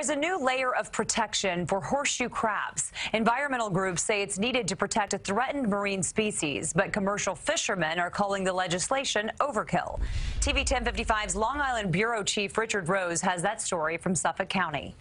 is a new layer of protection for horseshoe crabs. Environmental groups say it's needed to protect a threatened marine species, but commercial fishermen are calling the legislation overkill. TV 1055's Long Island Bureau Chief Richard Rose has that story from Suffolk County.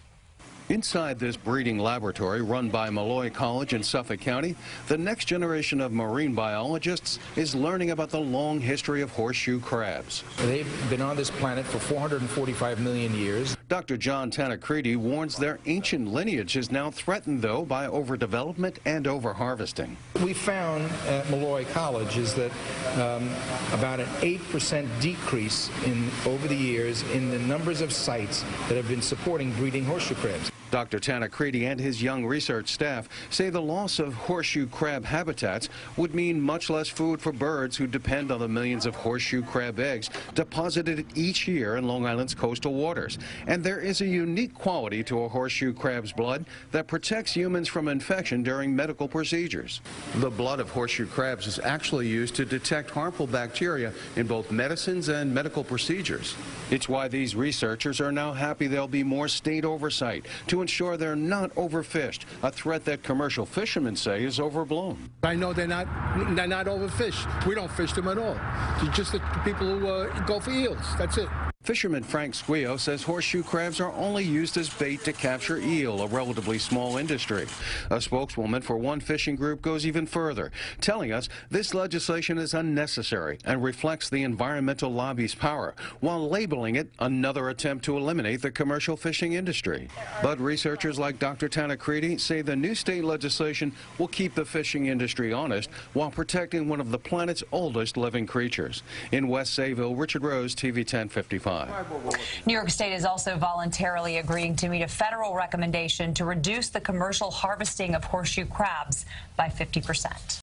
Inside this breeding laboratory run by Molloy College in Suffolk County, the next generation of marine biologists is learning about the long history of horseshoe crabs. They've been on this planet for 445 million years. Dr. John Tanacredi warns their ancient lineage is now threatened, though, by overdevelopment and overharvesting. We found at Molloy College is that um, about an 8% decrease in over the years in the numbers of sites that have been supporting breeding horseshoe crabs. Dr. Tana Tanacredi and his young research staff say the loss of horseshoe crab habitats would mean much less food for birds who depend on the millions of horseshoe crab eggs deposited each year in Long Island's coastal waters. And there is a unique quality to a horseshoe crab's blood that protects humans from infection during medical procedures. The blood of horseshoe crabs is actually used to detect harmful bacteria in both medicines and medical procedures. It's why these researchers are now happy there'll be more state oversight to ensure they're not overfished, a threat that commercial fishermen say is overblown. I know they're not they're not overfished. We don't fish them at all. It's just the people who uh, go for eels. That's it. Fisherman Frank Squio says horseshoe crabs are only used as bait to capture eel, a relatively small industry. A spokeswoman for one fishing group goes even further, telling us this legislation is unnecessary and reflects the environmental lobby's power, while labeling it another attempt to eliminate the commercial fishing industry. But researchers like Dr. Tanacredi say the new state legislation will keep the fishing industry honest while protecting one of the planet's oldest living creatures. In West Sayville, Richard Rose, TV 1055. New York State is also voluntarily agreeing to meet a federal recommendation to reduce the commercial harvesting of horseshoe crabs by 50 percent.